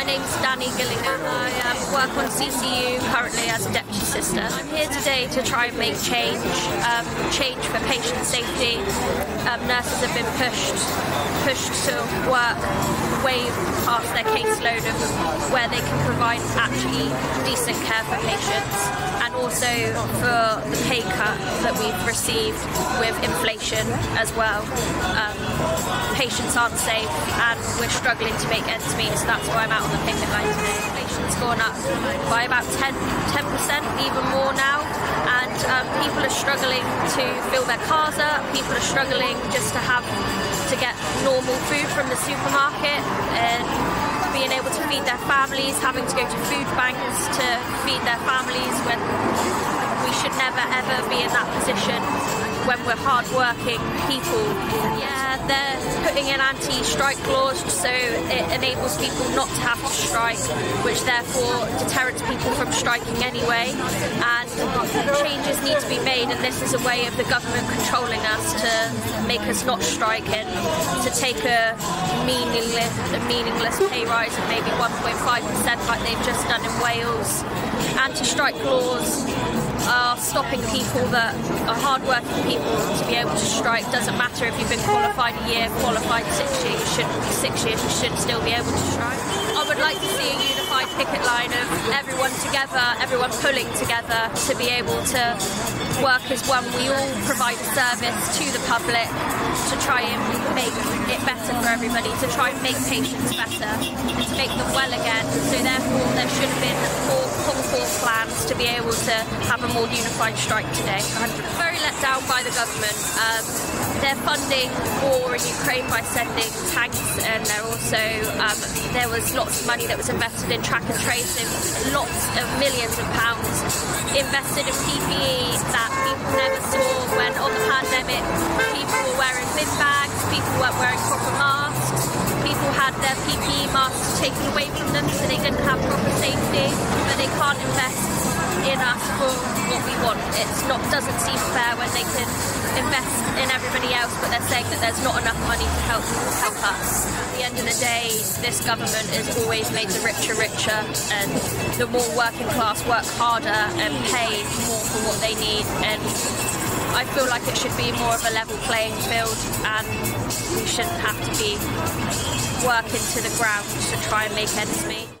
My name's Danny Gilligan. I um, work on CCU currently as a deputy sister. I'm here today to try and make change, um, change for patient safety. Um, nurses have been pushed, pushed to work way past their caseload of where they can provide actually decent care for patients, and also for the pay cut that we've received with inflation as well. Um, patients aren't safe, and we're struggling to make ends meet, so that's why I'm out on the picket line today. Inflation's gone up by about 10, 10% even more now, and um, people are struggling to fill their cars up, people are struggling just to have to get normal food from the supermarket and being able to feed their families, having to go to food banks to feed their families when we should never ever be in that position when we're hard-working people. Yeah, they're putting in anti-strike clause so it enables people not to have to strike, which therefore deters people from striking anyway. And changes need to be made, and this is a way of the government controlling us to make us not strike and to take a meaningless, a meaningless pay rise of maybe 1.5% like they've just done in Wales. Anti-strike laws are stopping people that are hard-working people to be able to strike. Doesn't matter if you've been qualified a year, qualified six years, you should six years, you should still be able to strike. I would like to see a unified picket line of everyone together, everyone pulling together to be able to work as one. We all provide a service to the public to try and make it better for everybody, to try and make patients better, and to make them well again. So therefore, there should have been more concrete plans to be able to have a more unified strike today. I'm Very let down by the government. Um, they're funding war in Ukraine by sending tanks, and they're also um, there was lots of money that was invested in track and trace, and lots of millions of pounds invested in PPE that people never saw when on the pandemic. People were wearing bin bags, people weren't wearing proper masks, people had their PPE masks taken away from them so they didn't have proper safety, but they can't invest in us for what we want. It not doesn't seem fair when they can invest in everybody else, but they're saying that there's not enough money to help help us. At the end of the day, this government has always made the richer richer, and the more working class work harder and pay more for what they need. And I feel like it should be more of a level playing field, and we shouldn't have to be working to the ground to try and make ends meet.